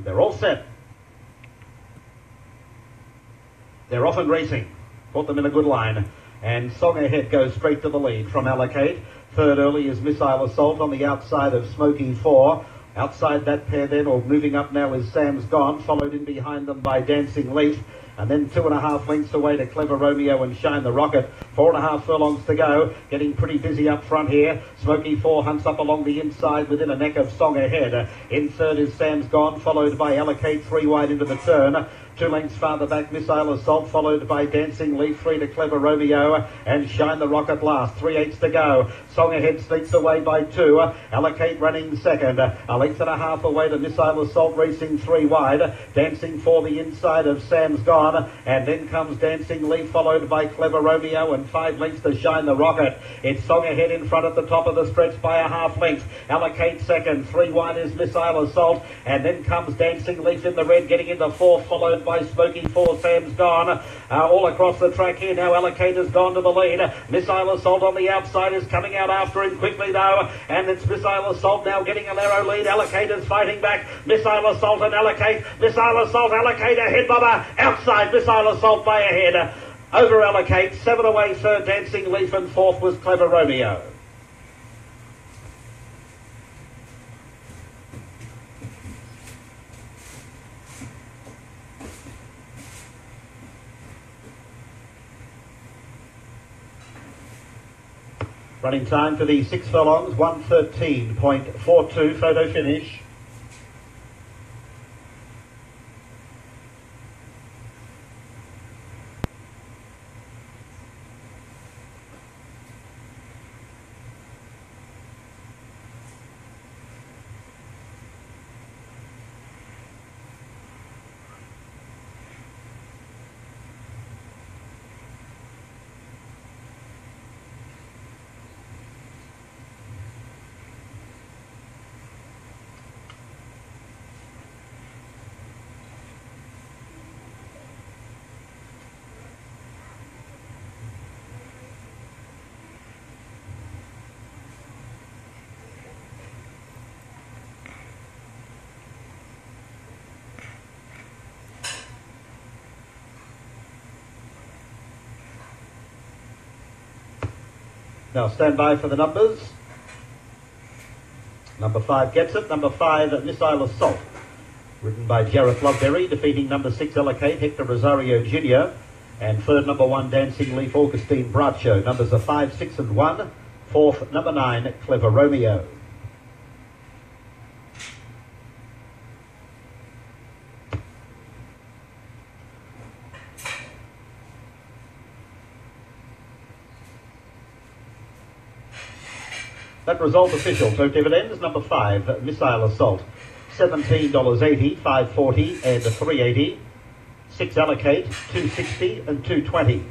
And they're all set. They're off and racing. Put them in a good line. And Song Ahead goes straight to the lead from Allocate. Third early is Missile Assault on the outside of Smoky 4. Outside that pair then, or moving up now, is Sam's Gone, followed in behind them by Dancing Leaf. And then two and a half lengths away to Clever Romeo and Shine the Rocket. Four and a half furlongs to go. Getting pretty busy up front here. Smoky Four hunts up along the inside within a neck of Song Ahead. In third is Sam's Gone, followed by Allocate three wide into the turn. Two lengths farther back, Missile Assault, followed by Dancing Leaf, three to Clever Romeo, and Shine the Rocket last. Three eighths to go. Song Ahead sneaks away by two. Allocate running second. A length and a half away to Missile Assault, racing three wide. Dancing for the inside of Sam's Gone, and then comes Dancing Leaf, followed by Clever Romeo, and five lengths to Shine the Rocket. It's Song Ahead in front at the top of the stretch by a half length. Allocate second. Three wide is Missile Assault, and then comes Dancing Leaf in the red, getting into fourth, followed by Smoky Four. Sam's gone. Uh, all across the track here now. Allocator's gone to the lead. Missile Assault on the outside is coming out after him quickly though. And it's Missile Assault now getting a narrow lead. Allocator's fighting back. Missile Assault and Allocate. Missile Assault, Allocator, head bubba. Outside, Missile Assault by ahead. Over Allocate. Seven away, Sir Dancing Leaf and fourth was Clever Romeo. Running time for the six furlongs, 113.42 photo finish. Now stand by for the numbers. Number five gets it. Number five, Missile Assault. Written by Jareth Loveberry, defeating number six, Allocate, Hector Rosario Jr. And third, number one, Dancing Leaf, Augustine Bracho. Numbers are five, six, and one. Fourth, number nine, Clever Romeo. That result official. So dividends number five, Missile Assault, $17.80, 540 and 380. Six allocate, 260 and 220.